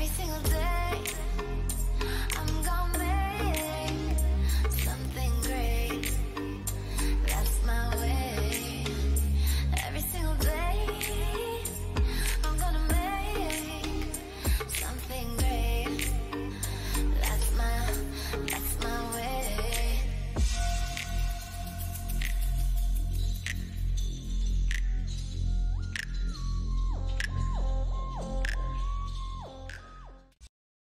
every single day.